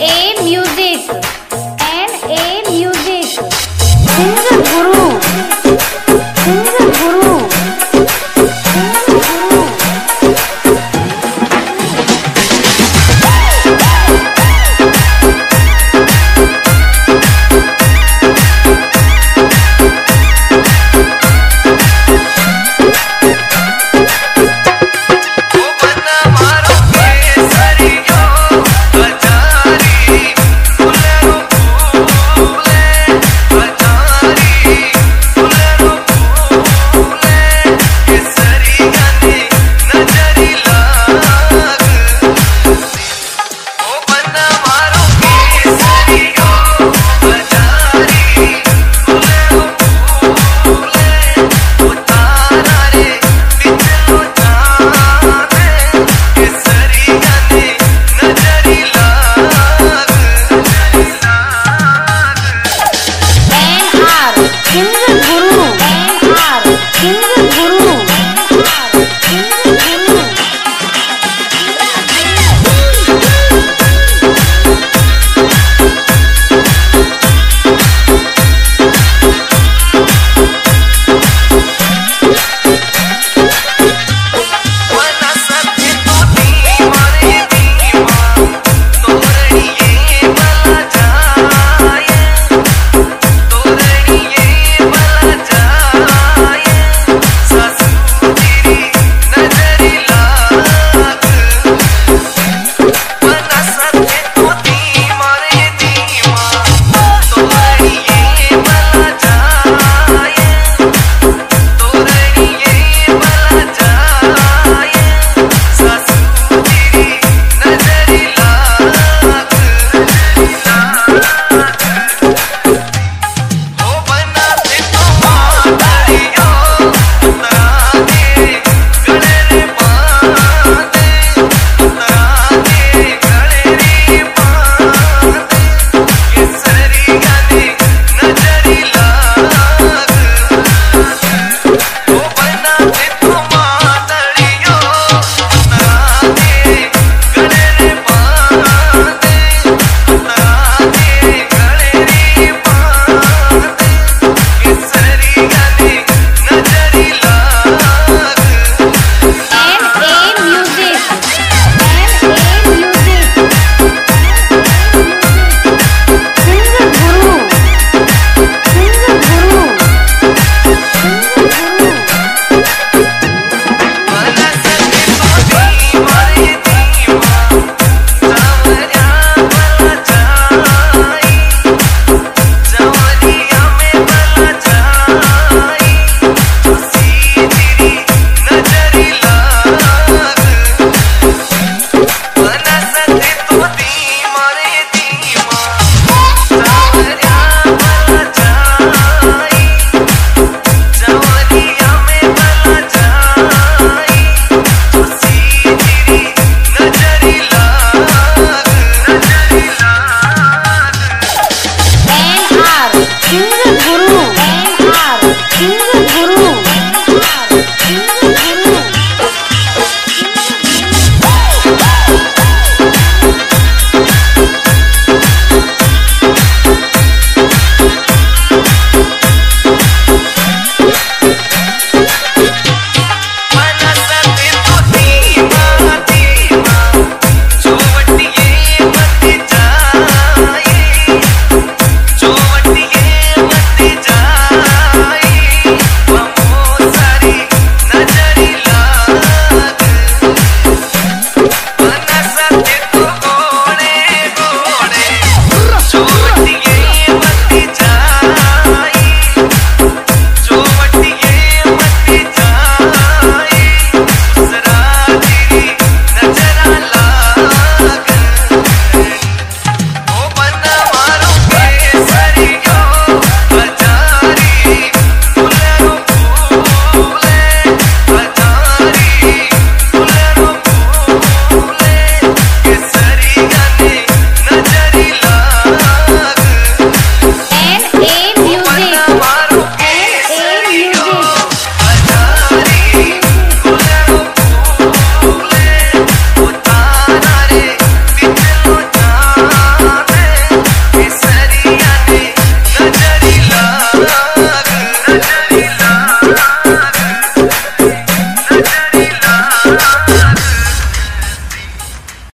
a music and a music sing guru sing guru